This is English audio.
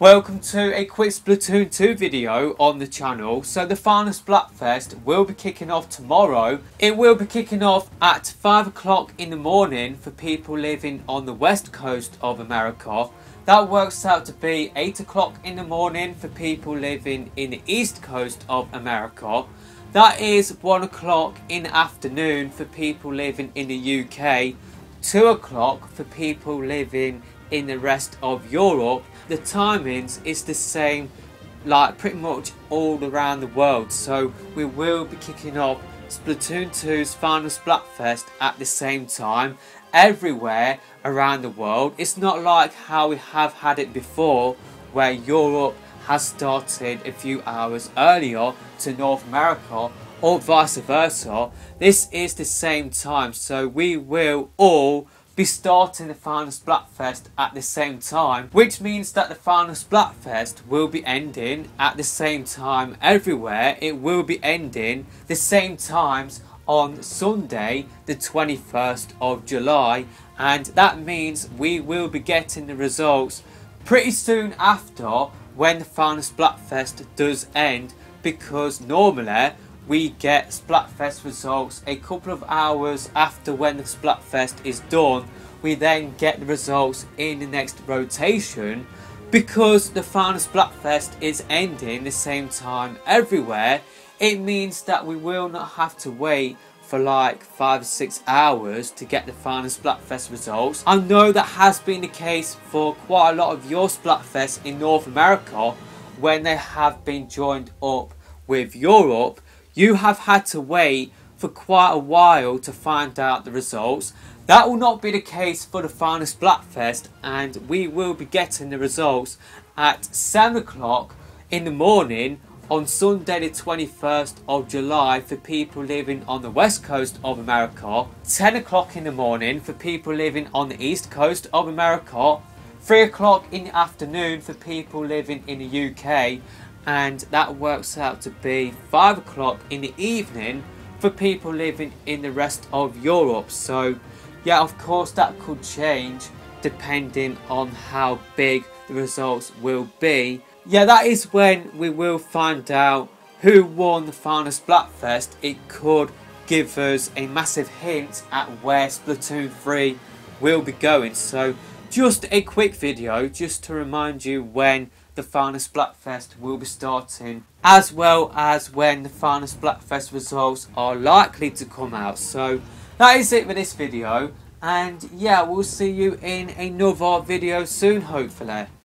Welcome to a quick Splatoon 2 video on the channel. So the final Splatfest will be kicking off tomorrow. It will be kicking off at 5 o'clock in the morning for people living on the west coast of America. That works out to be 8 o'clock in the morning for people living in the east coast of America. That is 1 o'clock in the afternoon for people living in the UK. 2 o'clock for people living in the rest of Europe the timings is the same like pretty much all around the world so we will be kicking off Splatoon 2's final Splatfest at the same time everywhere around the world. It's not like how we have had it before where Europe has started a few hours earlier to North America or vice versa. This is the same time so we will all be starting the final Splatfest at the same time, which means that the final Splatfest will be ending at the same time everywhere. It will be ending the same times on Sunday, the 21st of July, and that means we will be getting the results pretty soon after when the final Splatfest does end because normally we get Splatfest results a couple of hours after when the Splatfest is done. We then get the results in the next rotation because the final Splatfest is ending the same time everywhere. It means that we will not have to wait for like 5 or 6 hours to get the final Splatfest results. I know that has been the case for quite a lot of your Splatfests in North America when they have been joined up with Europe you have had to wait for quite a while to find out the results. That will not be the case for the final Splatfest and we will be getting the results at 7 o'clock in the morning on Sunday the 21st of July for people living on the west coast of America, 10 o'clock in the morning for people living on the east coast of America, 3 o'clock in the afternoon for people living in the UK and that works out to be 5 o'clock in the evening for people living in the rest of Europe. So, yeah, of course, that could change depending on how big the results will be. Yeah, that is when we will find out who won the final Splatfest. It could give us a massive hint at where Splatoon 3 will be going. So, just a quick video just to remind you when the final Splatfest will be starting, as well as when the final Splatfest results are likely to come out. So that is it for this video, and yeah, we'll see you in another video soon, hopefully.